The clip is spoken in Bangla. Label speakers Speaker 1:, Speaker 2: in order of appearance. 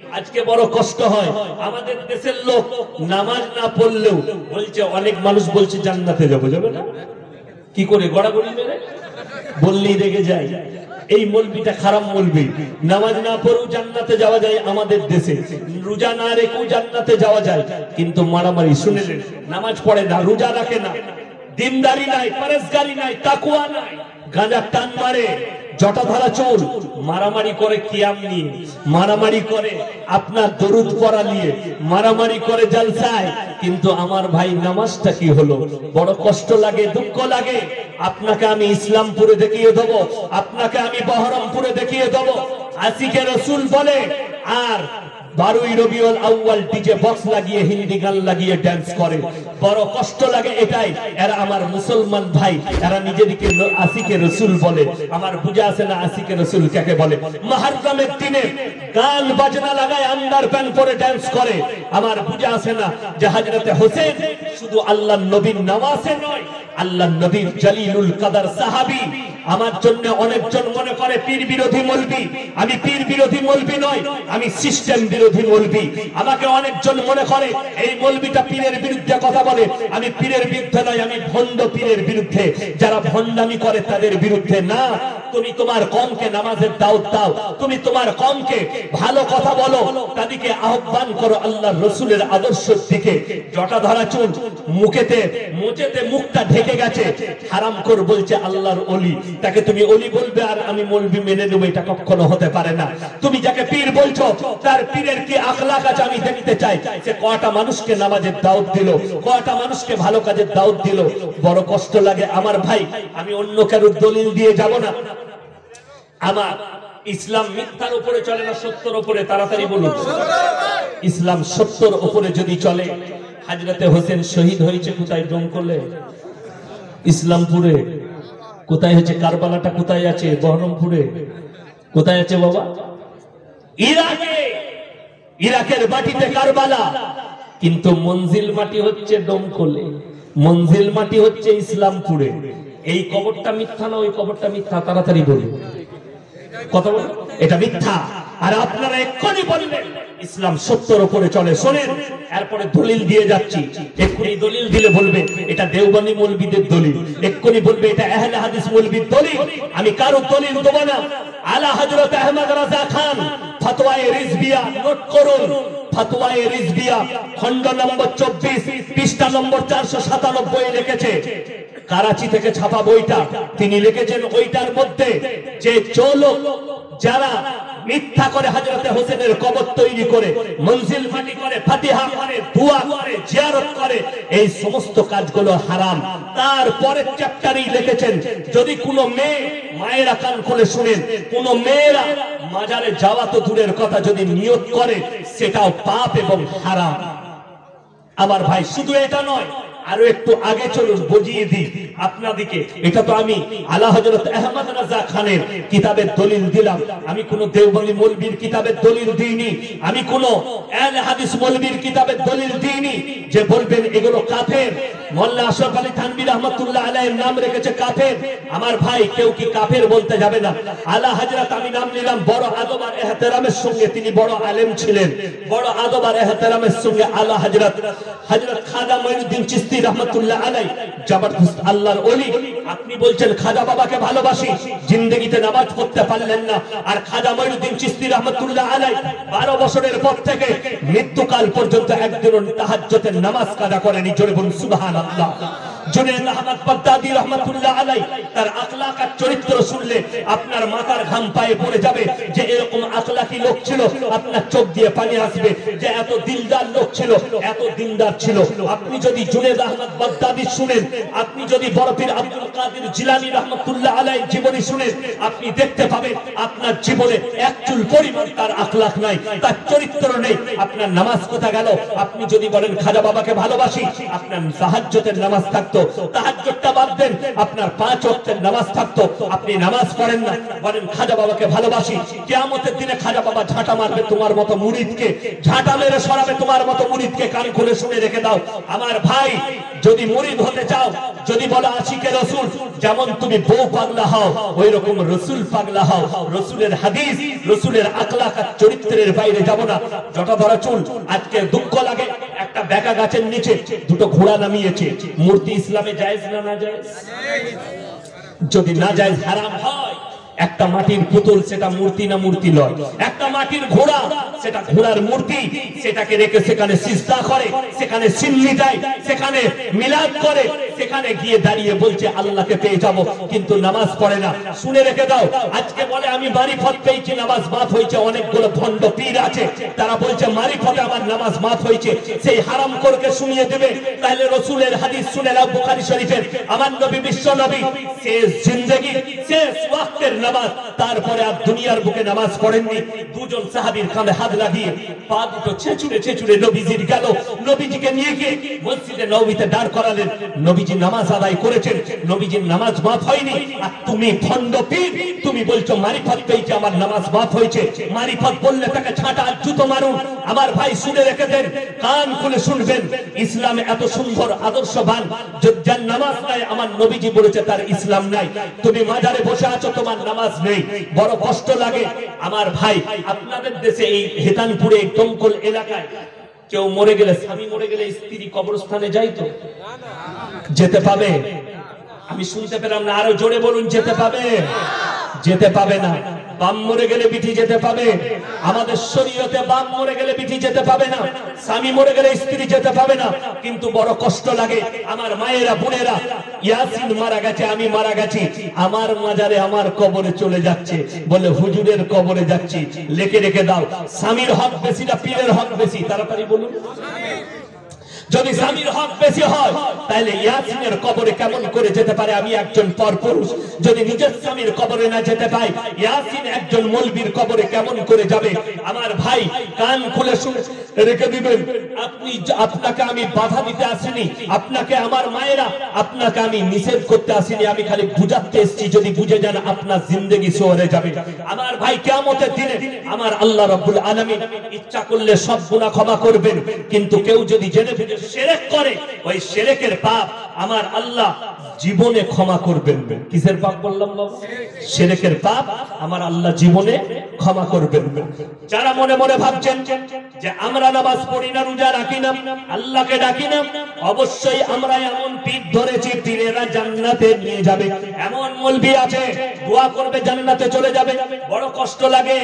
Speaker 1: আজকে বড় কষ্ট হয়। আমাদের দেশের লোক নামাজ না পড়লেও বলছে, অনেক মানুষ বলছে, জান্নাতে যাব, যাবে না? কি করে, গড়াগড়ি মেরে বললেই রেগে যায়। এই মলবিটা খারাপ মলবি। নামাজ না পড়েও জান্নাতে যাওয়া যায় আমাদের দেশে। রোজা না রেখেও জান্নাতে যাওয়া যায়। কিন্তু মারামারি, শুনেলেন? নামাজ পড়ে না, রোজা রাখে না। দিনদারি নাই পরেশগারি নাই তাকুয়া নাই। গাঁজার টান মারে। জটাধারা চোর, মারামারি করে কিয়াম নিয়ে, মারামারি করে আপনার দরুদ পড়া নিয়ে, মারামারি করে জালসায়। কিন্তু আমার ভাই নামাজটা কি হলো? বড় কষ্ট লাগে, দুঃখ লাগে। আপনাকে আমি ইসলামপুরে দেখিয়ে দেব, আপনাকে আমি বহরমপুরে দেখিয়ে দেব। আসিকে রসুল বলে, আর বারোই রবিউল আউয়াল ডিজে বক্স লাগিয়ে, হিন্দি গান লাগিয়ে ড্যান্স করে। বড় কষ্ট লাগে এটাই। এরা আমার মুসলমান ভাই। এরা নিজেদেরকে আশিকে রসুল বলে। আমার বুঝা আছে না আশিকে রসুল কাকে বলে। মাহারগামের দিনে গান বাজনা লাগায় আন্ডার প্যান্ট পরে ড্যান্স করে। আমার বুঝা আছে না যে হাজরতে হোসেন শুধু আল্লাহ নবীর নামাজে নয় আল্লাহ নবীর জলিলুল কাদার সাহাবী আমার জন্য অনেকজন মনে করে, পীর বিরোধী মলবি। আমি পীর বিরোধী মলবি নয়, আমি সিস্টেম বিরোধী মলবি। আমাকে অনেকজন মনে করে, এই মলবিটা পীরের বিরুদ্ধে কথা বলে। আমি পীরের বিরুদ্ধে নয়, আমি ভণ্ড পীরের বিরুদ্ধে। যারা ভণ্ডামি করে তাদের বিরুদ্ধে না। তুমি তোমার কমকে নামাজের দাওয়াত দাও। তুমি তোমার কমকে ভালো কথা বলো। তাদেরকে আহ্বান করো আল্লাহ রসুলের আদর্শের দিকে। জটা ধরা চুল মুখেতে, মোচেতে মুখটা ঢেকে গেছে। হারাম কর বলছে আল্লাহর অলি। তাকে তুমি অলি বলবে আর আমি মলবি মেনে নেব, এটা কখনো হতে পারে না। তুমি যাকে পীর বলছো, তার পীরের কি আখলাক আছে আমি দেখতে চাই। সে কয়টা মানুষকে নামাজের দাওয়াত দিল, কয়টা মানুষকে ভালো কাজের দাওয়াত দিল। বড় কষ্ট লাগে আমার ভাই, আমি অন্য কারোর দলিল দিয়ে যাব না। আমার ইসলাম মিথ্যার উপরে চলে না সত্যর উপরে? তাড়াতাড়ি বলুন। ইসলাম সত্যর উপরে যদি চলে, হাজরাতে হোসেন শহীদ হয়েছে কোথায়? ডোম করলে? ইসলামপুরে। কোথায় হচ্ছে? কারবালাটা কোথায় আছে? বহরমপুরে। কোথায় আছে বাবা? ইরাকে। ইরাকের মাটিতে কারবালা। কিন্তু মঞ্জিল মাটি হচ্ছে ডোমকলে। মঞ্জিল মাটি হচ্ছে ইসলামপুরে। এই কবরটা মিথ্যা না? ওই কবরটা মিথ্যা? তাড়াতাড়ি বলি কথা বল এটা মিথ্যা। আর আপনারা এক্ষুনি বললেন ইসলাম সত্যর উপরে চলে, শোনেন, এরপরে দলিল দিয়ে যাচ্ছি। এক্ষুনি দলিল দিলে বলবে, এটা দেওবানি মৌলবীদের দলিল। এক্ষুনি বলবে, এটা আহলে হাদিস মৌলবীর দলিল। আমি কারও দলিল দেবো না। আলা হযরত আহমদ রাজা খান, ফতোয়ায়ে রিজবিয়া নোট করুন। ফতোয়ায়ে রিজবিয়া, খণ্ড নম্বর 24 পৃষ্ঠা নম্বর 497 লিখেছে। কারাচি থেকে ছাপা বইটা তিনি লিখেছেন ওইটার মধ্যে যে চোলক যারা মিথ্যা করে হাজরতে হোসেনের কবর তৈরি করে, মঞ্জিল মাটি করে, ফাতিহা করে দোয়া করে, জিয়ারত করে, এই সমস্ত কাজগুলো হারাম। তারপরের চ্যাপ্টারেই লিখেছেন, যদি কোনো মেয়ে মায়েরা কান খুলে শুনেন, কোনো মেয়েরা মাজারে যাওয়া তো দূরের কথা, যদি নিয়ত করে, সেটাও পাপ এবং হারাম। আমার ভাই, শুধু এটা নয় আরও একটু আগে চলুন বুঝিয়ে দিই আপনাদিকে এটা তো আমি আলা হজরত আহমদ রাজা খানের কিতাবের দলিল দিলাম। আমি কোন দেওবন্দি মলবির কিতাবের দলিল দিইনি। আমি কোন হাদিস মলবির কিতাবের দলিল দিইনি যে বলবেন এগুলো কাফের। মোল্লা আশরাফ আলী থানভী রহমাতুল্লাহ আলাইহির নাম রেখেছে কাফের। আমার ভাই কেউ কি কাফের বলতে যাবে না। আলা হযরত আমি নাম নিলাম বড় আদব আর ইহতেরামের সঙ্গে। তিনি বড় আলেম ছিলেন। বড় আদব আর ইহতেরামের সঙ্গে আলা হযরত হযরত খাজা মঈনুদ্দিন চিশতি রহমাতুল্লাহ আলাই জবরদস্ত আল্লাহর ওলি। আপনি বলছেন খাজা বাবাকে ভালোবাসি। জিন্দেগিতে নামাজ পড়তে পারলেন না। আর খাজা মঈনুদ্দিন চিশতি রহমাতুল্লাহ আলাই 12 বছরের পর থেকে মৃত্যুকাল পর্যন্ত একদিনও নামাজ কাজা করেনি। জোরে বলুন 了. জুনেদ আহমদ আলাই তার আখলাক আর চরিত্র শুনলে আপনার মাথার ঘাম পায়ে পড়ে যাবে যে এরকম আখলাকি লোক ছিল, আপনার চোখ দিয়ে পানি আসবে যে এত দিলদার লোক ছিল, এত ছিল। আপনি যদি জুনেদ আহমদ শুনেন, আপনি যদি বরফির আব্দুল কাদের আলাই জীবনী শুনেন, আপনি দেখতে পাবেন আপনার জীবনে এক চুল পরিমাণ তার আখলাক নাই, তার চরিত্র নেই। আপনার নামাজ কোথা গেল? আপনি যদি বলেন, খাজা বাবাকে ভালোবাসি, আপনার সাহায্যতের নামাজ থাকতো তাহাজ্জুদটা বাদ দেন। আপনার পাঁচ ওয়াক্তের নামাজ থাকতো, আপনি নামাজ পড়েন না। বলেন, খাজা বাবাকে ভালোবাসি। কিয়ামতের দিনে খাজা বাবা ঝাঁটা মারবে তোমার মতো মুরিদকে ঝাঁটা মেরে সরাবে তোমার মতো মুরিদকে কান খুলে শুনে রেখে দাও। আমার ভাই, যদি মুরিদ হতে চাও, যদি বলো আশিকে রসুল, যেমন তুমি বউ পাগলা হও ওই রকম রসুল পাগলা হও। রসুলের হাদিস, রসুলের আকলাক আর চরিত্রের বাইরে যাব না। জটা ধরা চুল, আজকে দুঃখ লাগে, একটা বেকা গাছের নিচে দুটো ঘোড়া নামিয়েছে। মূর্তি ইসলামে জায়েজ না না জায়েজ? যদি না যায় হারাম হয়। একটা মাটির পুতুল, সেটা মূর্তি না মূর্তি লয়? একটা মাটির ঘোড়া, সেটা ঘোড়ার মূর্তি। সেটাকে রেখে সেখানে সিজদা করে, সেখানে সিল্লি দেয়, সেখানে মিলাদ করে সেখানে গিয়ে দাঁড়িয়ে বলছে, আল্লাহকে পেয়ে যাব, কিন্তু নামাজ পড়ে না। শুনে রেখে দাও, আজকে বলে, আমি মারিফত পেয়েছি, নামাজ মাফ হয়েছে, অনেকগুলো ভণ্ড পীর আছে, তারা বলছে, মারিফতে আমার নামাজ মাফ হয়েছে, সেই হারাম করকে শুনিয়ে দেবে। তাহলে রসুলের হাদিস শুনে নাও, বুখারী শরীফের, আমার নবী বিশ্ব নবী, শেষ জিন্দেগি, শেষ ওয়াক্তের নামাজ, তারপরে আর দুনিয়ার বুকে নামাজ পড়েননি। দুজন সাহাবীর কাঁধে হাত লাগিয়ে, পা দুটো ছেঁচুড়ে ছেঁচুড়ে নবীজির গেল। নবীজিকে নিয়ে গিয়ে মসজিদে নবীতে দাঁড় করালেন। নবীজি নামাজ আদায় করেছেন, নবীজির নামাজ মাফ হয়নি। আর তুমি ভণ্ড পীর, তুমি বলছো, মারিফত পেয়েছে, আমার নামাজ মাফ হয়েছে। মারিফত বললে তাকে ছাঁটা আর জুতো মারুন। আমার ভাই শুনে রেখে দেন, কান খুলে শুনবেন। ইসলামে এত সুন্দর আদর্শবান যার নামাজ নাই, আমার নবীজি বলেছে, তার ইসলাম নাই। তুমি মাজারে বসে আছো, তোমার নামাজ নেই। বড় কষ্ট লাগে। আমার ভাই, আপনাদের দেশে এই হেতানপুরে দমকল এলাকায় কেউ মরে গেলে, স্বামী মরে গেলে স্ত্রী কবরস্থানে যাইতো? যেতে পাবে? আমি শুনতে পেলাম না, আরও জোরে বলুন, যেতে পাবে? যেতে পাবে না। বাম মরে গেলে বিটি যেতে পাবে। আমাদের শরীয়তে বাম মরে গেলে বিটি যেতে পাবে না। স্বামী মরে গেলে স্ত্রী যেতে পাবে না। কিন্তু বড় কষ্ট লাগে। আমার মায়েরা, বোনেরা ইয়াসিন মারা গেছে, আমি মারা গেছি। আমার মাজারে আমার কবরে চলে যাচ্ছে। বলে, হুজুরের কবরে যাচ্ছি। লেখে রেখে দাও। স্বামীর হক বেশি না, পীরের হক বেশি? তাড়াতাড়ি বলুন। যদি স্বামীর হক বেশি হয়, তাহলে ইয়াসিনের কবরে কেমন করে যেতে পারে? আমি একজন পরপুরুষ। যদি নিজের স্বামীর কবরে না যেতে পাই, ইয়াসিন একজন মলবির কবরে কেমন করে যাবে? আমার ভাই কান খুলে শুনে রেখে দিবেন। আপনি আপনাকে আমি বাধা দিতে আসিনি। আপনাকে আমার মায়েরা, আপনাকে আমি নিষেধ করতে আসিনি। আমি খালি বুঝাতে এসেছি, যদি বুঝে যান আপনার জিন্দগি সোহরে যাবে। আমার ভাই কেমতের দিনে আমার আল্লাহ রব্বুল আলামিন ইচ্ছা করলে সব গুনাহ ক্ষমা করবেন। কিন্তু কেউ যদি জেনে বুঝে শিরক করে, ওই শিরকের পাপ আমার আল্লাহ জীবনে ক্ষমা করবেন। কিসের পাপ বললাম বাবা? শিরকের পাপ আমার আল্লাহ জীবনে ক্ষমা করবেন। যারা মনে মনে ভাবছেন যে আমরা নামাজ পড়ি না, রোজা রাখি না, আল্লাহকে ডাকি না, অবশ্যই আমরা এমন পীর ধরেছি পীরেরা জান্নাতে নিয়ে যাবে। এমন মলবি আছে, দোয়া করবে জান্নাতে চলে যাবে। বড় কষ্ট লাগে।